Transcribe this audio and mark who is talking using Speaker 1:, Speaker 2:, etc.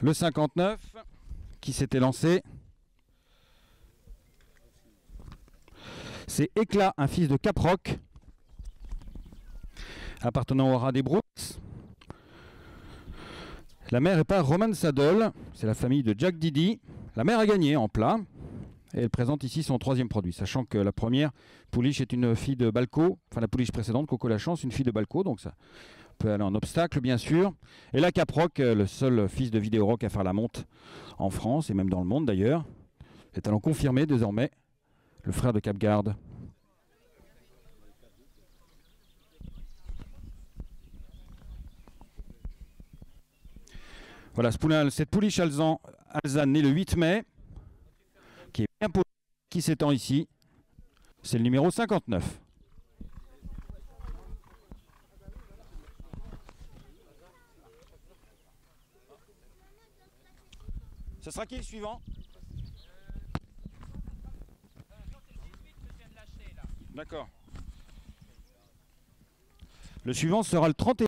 Speaker 1: Le 59 qui s'était lancé. C'est Éclat, un fils de Caproc, appartenant au rat des Brooks. La mère est pas Roman Saddle, c'est la famille de Jack Didi. La mère a gagné en plat. Et elle présente ici son troisième produit, sachant que la première pouliche est une fille de Balco, enfin la pouliche précédente, Coco la Chance, une fille de Balco, donc ça peut aller en obstacle bien sûr. Et la Caproc, euh, le seul fils de Vidéorock à faire la monte en France et même dans le monde d'ailleurs, est allons confirmer désormais le frère de Capgarde. Voilà, cette pouliche Alzan, Alzane née le 8 mai, qui est bien posée, qui s'étend ici. C'est le numéro 59. Ce sera qui le suivant D'accord. Le suivant sera le 31.